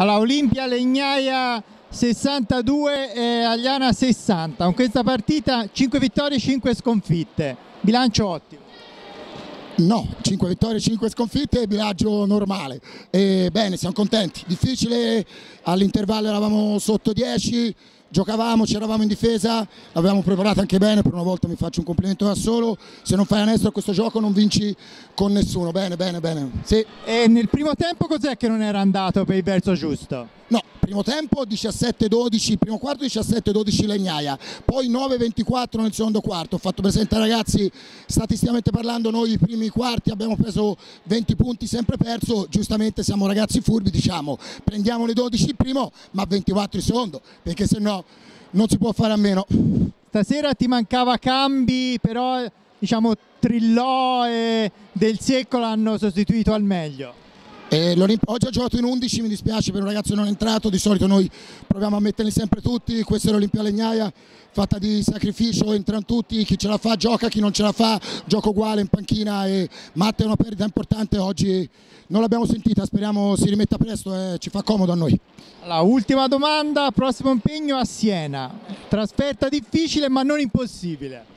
Allora, Olimpia Legnaia 62 e Agliana 60. Con questa partita 5 vittorie, 5 sconfitte. Bilancio ottimo. No, 5 vittorie, 5 sconfitte, bilancio normale. E bene, siamo contenti. Difficile, all'intervallo eravamo sotto 10, giocavamo, c'eravamo in difesa, l'avevamo preparato anche bene, per una volta mi faccio un complimento da solo, se non fai onesto a questo gioco non vinci con nessuno, bene, bene, bene. Sì. E nel primo tempo cos'è che non era andato per il verso giusto? No, primo tempo 17-12, primo quarto 17-12 Legnaia, poi 9-24 nel secondo quarto. Ho fatto presente ragazzi, statisticamente parlando, noi i primi quarti abbiamo preso 20 punti, sempre perso. Giustamente siamo ragazzi furbi, diciamo, prendiamo le 12 il primo, ma 24 il secondo, perché se no non si può fare a meno. Stasera ti mancava cambi, però diciamo Trillò e Del Secco l'hanno sostituito al meglio. Oggi ha giocato in 11, mi dispiace per un ragazzo non entrato, di solito noi proviamo a metterli sempre tutti, questa è l'Olimpia Legnaia fatta di sacrificio, entrano tutti, chi ce la fa gioca, chi non ce la fa gioca uguale in panchina e Matte è una perdita importante, oggi non l'abbiamo sentita, speriamo si rimetta presto e ci fa comodo a noi. Allora, ultima domanda, prossimo impegno a Siena, trasferta difficile ma non impossibile.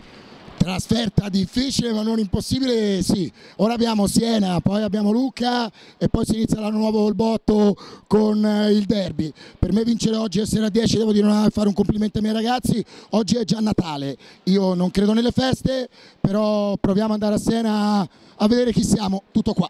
Trasferta difficile ma non impossibile, sì. Ora abbiamo Siena, poi abbiamo Lucca e poi si inizia l'anno nuovo col botto con eh, il derby. Per me vincere oggi e essere a 10 devo dire fare un complimento ai miei ragazzi. Oggi è già Natale, io non credo nelle feste, però proviamo ad andare a Siena a vedere chi siamo, tutto qua.